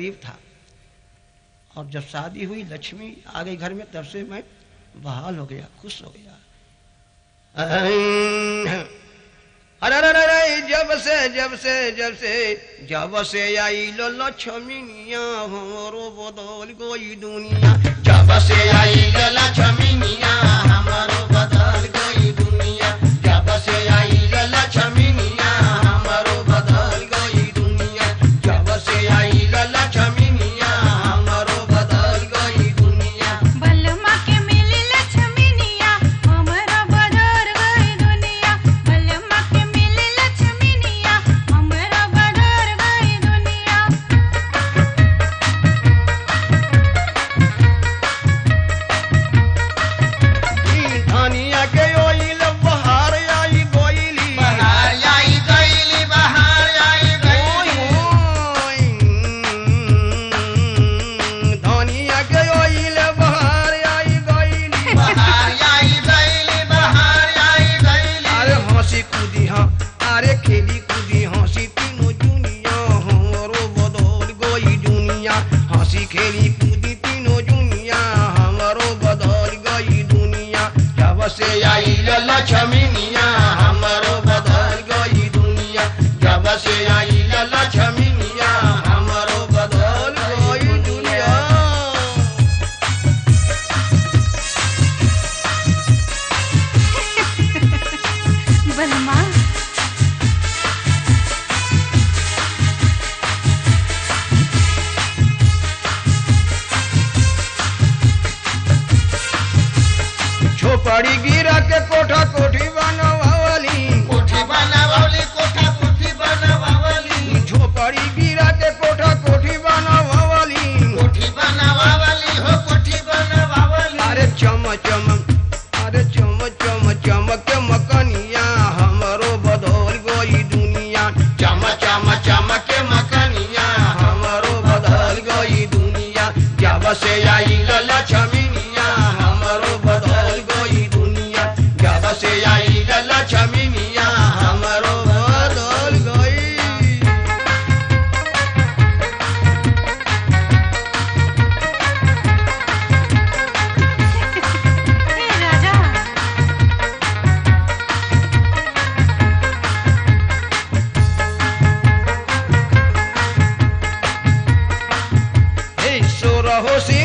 गरीब था। और जब शादी हुई, लक्ष्मी आ गई घर में, तब से मैं बहाल हो गया, खुश हो गया। अरे अरे अरे जब से जब से जब से जब से आई लो लक्ष्मीनिया हमरो बदल गई दुनिया। जब से आई लो लक्ष्मीनिया झोपड़ी गिरा के कोठा कोठी बनवावली कोठी बनावली कोठा कोठी बनावली। झोपड़ी गिरा के कोठा कोठी बनवावली कोठी बनावली हो कोठी बनावली। अरे चम चम अरे चम चम चमक मकनिया हमरो बदल गई दुनिया। चम चम चमक मकनिया हमरो बदल गई दुनिया। जब से आई लक्ष्मीनिया ojos y